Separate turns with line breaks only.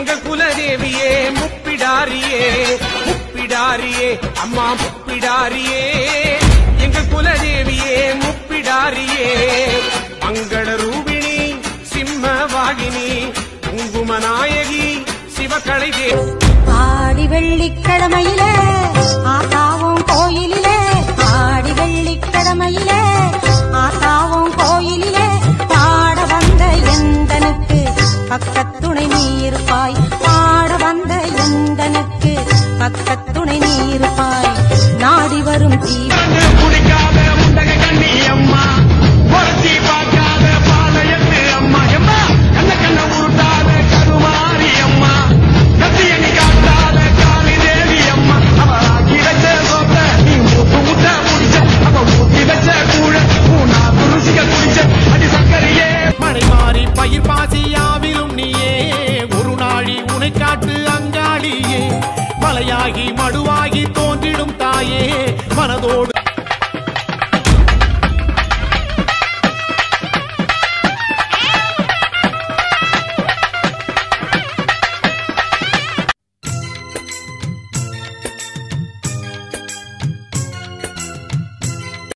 எங்க குலதேவியே முப்பிடாரியே முப்பிடாரியே அம்மா முப்பிடாரியே. எங்க குலதேவியே முப்பிடாரியே. மங்கள ரூபிணி சிம்ம வாகினி குங்கும நாயகி தேவி
ஆடி வெள்ளிக்கிழமையில ஆத்தாவும் கோயிலிலே ஆடி வெள்ளிக்கிழமையிலே ஆத்தாவும் கோயிலிலே பாட வந்த எந்தனுக்கு பக்கத்து நீ இருப்பாய். பாட வந்த எந்தனுக்கு பக்கத்துணை நீ இருப்பாய் நாடி வரும் தீபம்
மலையாகி மடுவாகி தோன்றிடும் தாயே. மனதோடு